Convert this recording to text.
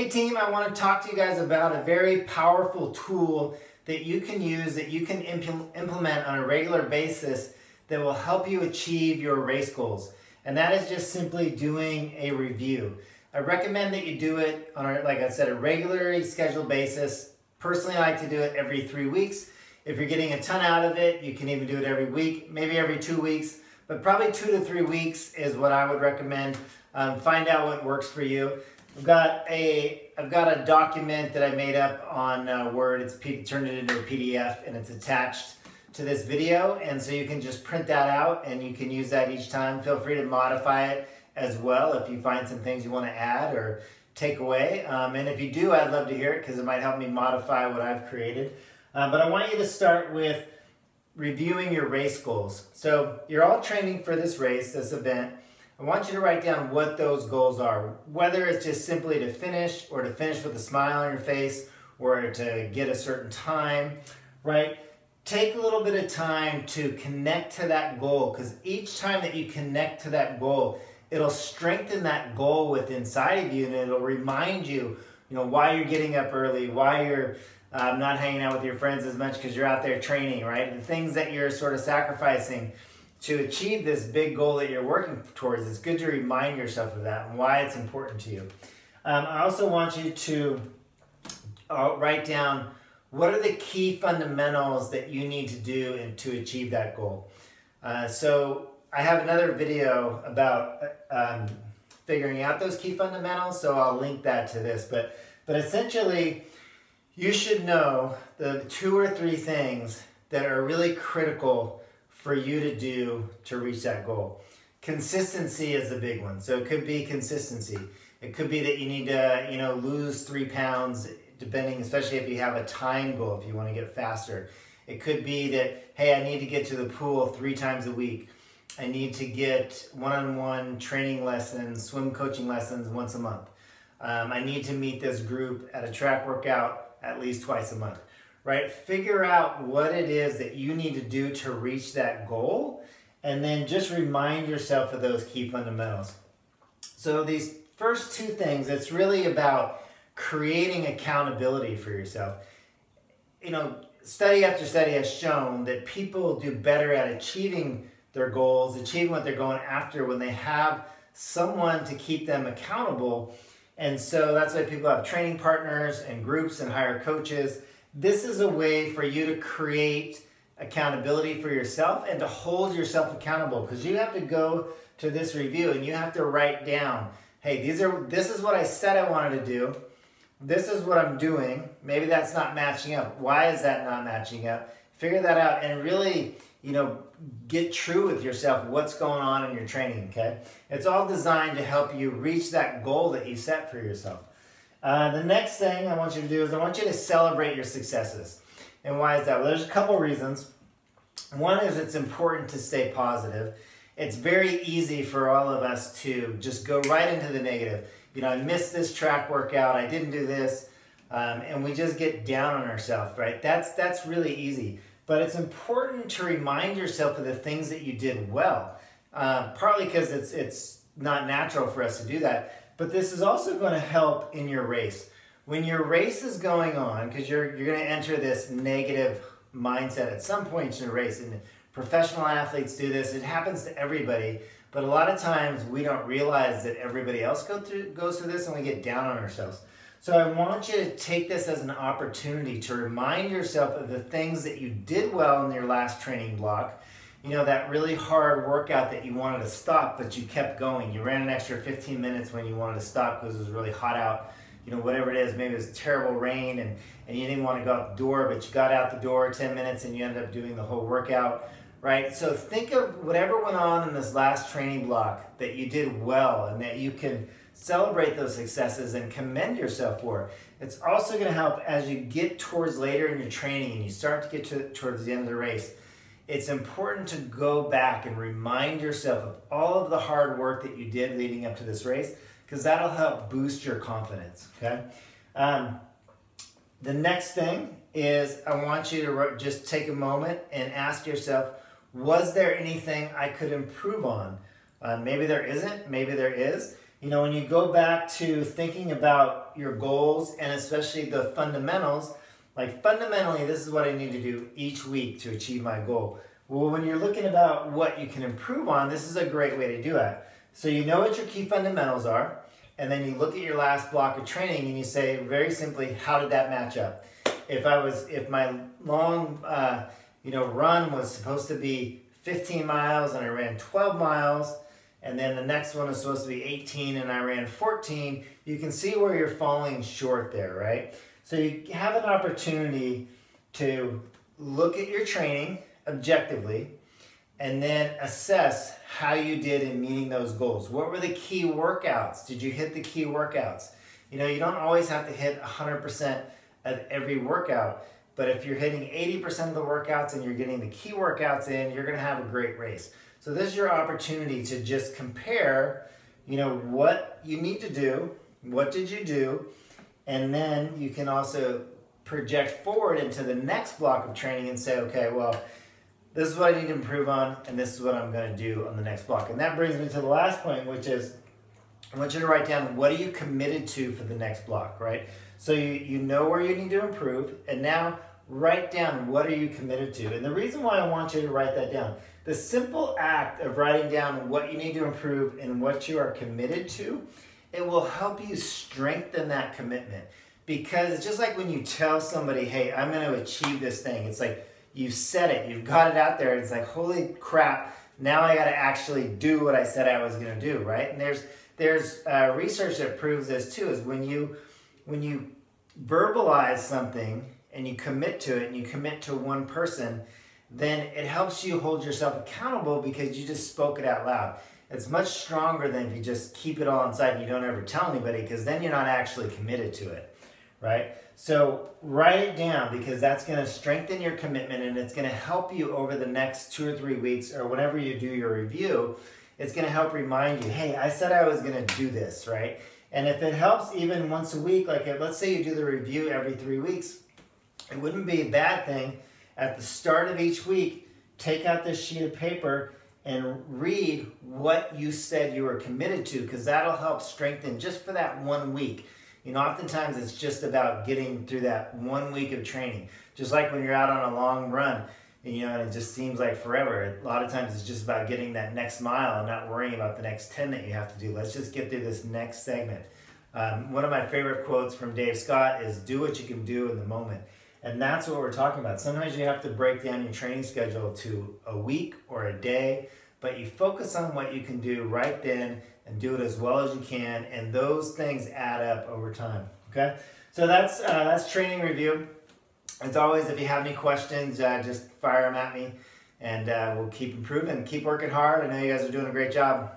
Hey team, I want to talk to you guys about a very powerful tool that you can use, that you can implement on a regular basis that will help you achieve your race goals. And that is just simply doing a review. I recommend that you do it on, a, like I said, a regularly scheduled basis. Personally, I like to do it every three weeks. If you're getting a ton out of it, you can even do it every week, maybe every two weeks, but probably two to three weeks is what I would recommend. Um, find out what works for you. I've got a I've got a document that I made up on uh, Word. It's turned it into a PDF and it's attached to this video. And so you can just print that out and you can use that each time. Feel free to modify it as well if you find some things you want to add or take away. Um, and if you do, I'd love to hear it because it might help me modify what I've created. Uh, but I want you to start with reviewing your race goals. So you're all training for this race, this event. I want you to write down what those goals are, whether it's just simply to finish or to finish with a smile on your face or to get a certain time, right? Take a little bit of time to connect to that goal because each time that you connect to that goal, it'll strengthen that goal within inside of you and it'll remind you, you know, why you're getting up early, why you're um, not hanging out with your friends as much because you're out there training, right? The things that you're sort of sacrificing to achieve this big goal that you're working towards, it's good to remind yourself of that and why it's important to you. Um, I also want you to uh, write down what are the key fundamentals that you need to do to achieve that goal. Uh, so I have another video about um, figuring out those key fundamentals, so I'll link that to this. But, but essentially, you should know the two or three things that are really critical for you to do to reach that goal. Consistency is the big one. So it could be consistency. It could be that you need to, you know, lose three pounds, depending, especially if you have a time goal, if you want to get faster. It could be that, hey, I need to get to the pool three times a week. I need to get one-on-one training lessons, swim coaching lessons once a month. Um, I need to meet this group at a track workout at least twice a month right? Figure out what it is that you need to do to reach that goal and then just remind yourself of those key fundamentals. So these first two things, it's really about creating accountability for yourself. You know, study after study has shown that people do better at achieving their goals, achieving what they're going after when they have someone to keep them accountable. And so that's why people have training partners and groups and hire coaches this is a way for you to create accountability for yourself and to hold yourself accountable because you have to go to this review and you have to write down, hey, these are this is what I said I wanted to do. This is what I'm doing. Maybe that's not matching up. Why is that not matching up? Figure that out and really, you know, get true with yourself what's going on in your training, okay? It's all designed to help you reach that goal that you set for yourself. Uh, the next thing I want you to do is I want you to celebrate your successes. And why is that? Well, there's a couple reasons. One is it's important to stay positive. It's very easy for all of us to just go right into the negative. You know, I missed this track workout, I didn't do this, um, and we just get down on ourselves, right? That's, that's really easy. But it's important to remind yourself of the things that you did well. Uh, partly because it's, it's not natural for us to do that, but this is also going to help in your race. When your race is going on, because you're, you're going to enter this negative mindset at some point in your race, and professional athletes do this, it happens to everybody, but a lot of times we don't realize that everybody else go through, goes through this and we get down on ourselves. So I want you to take this as an opportunity to remind yourself of the things that you did well in your last training block you know, that really hard workout that you wanted to stop, but you kept going. You ran an extra 15 minutes when you wanted to stop because it was really hot out. You know, whatever it is, maybe it was terrible rain and, and you didn't want to go out the door, but you got out the door 10 minutes and you ended up doing the whole workout, right? So think of whatever went on in this last training block that you did well and that you can celebrate those successes and commend yourself for. It's also going to help as you get towards later in your training and you start to get to, towards the end of the race it's important to go back and remind yourself of all of the hard work that you did leading up to this race because that'll help boost your confidence, okay? Um, the next thing is I want you to just take a moment and ask yourself, was there anything I could improve on? Uh, maybe there isn't, maybe there is. You know, when you go back to thinking about about your goals and especially the fundamentals, like fundamentally, this is what I need to do each week to achieve my goal. Well, when you're looking about what you can improve on, this is a great way to do it. So you know what your key fundamentals are, and then you look at your last block of training and you say very simply, how did that match up? If I was, if my long, uh, you know, run was supposed to be 15 miles and I ran 12 miles, and then the next one is supposed to be 18 and I ran 14, you can see where you're falling short there, right? So you have an opportunity to look at your training objectively and then assess how you did in meeting those goals. What were the key workouts? Did you hit the key workouts? You know, you don't always have to hit 100% of every workout, but if you're hitting 80% of the workouts and you're getting the key workouts in, you're gonna have a great race. So this is your opportunity to just compare, you know, what you need to do, what did you do, and then you can also project forward into the next block of training and say, okay, well, this is what I need to improve on, and this is what I'm going to do on the next block. And that brings me to the last point, which is I want you to write down what are you committed to for the next block, right? So you, you know where you need to improve, and now write down what are you committed to. And the reason why I want you to write that down, the simple act of writing down what you need to improve and what you are committed to, it will help you strengthen that commitment. Because it's just like when you tell somebody, hey, I'm going to achieve this thing, it's like, you've said it, you've got it out there. It's like, holy crap, now I got to actually do what I said I was going to do, right? And there's there's uh, research that proves this too. Is when you when you verbalize something and you commit to it and you commit to one person, then it helps you hold yourself accountable because you just spoke it out loud. It's much stronger than if you just keep it all inside and you don't ever tell anybody because then you're not actually committed to it, right? So write it down because that's going to strengthen your commitment and it's going to help you over the next two or three weeks or whenever you do your review. It's going to help remind you, hey, I said I was going to do this, right? And if it helps even once a week, like let's say you do the review every three weeks, it wouldn't be a bad thing at the start of each week, take out this sheet of paper and read what you said you were committed to because that'll help strengthen just for that one week. You know, oftentimes it's just about getting through that one week of training. Just like when you're out on a long run, and you know, and it just seems like forever. A lot of times it's just about getting that next mile and not worrying about the next 10 that you have to do. Let's just get through this next segment. Um, one of my favorite quotes from Dave Scott is do what you can do in the moment. And that's what we're talking about. Sometimes you have to break down your training schedule to a week or a day, but you focus on what you can do right then and do it as well as you can. And those things add up over time. Okay. So that's, uh, that's training review. As always, if you have any questions, uh, just fire them at me and uh, we'll keep improving. Keep working hard. I know you guys are doing a great job.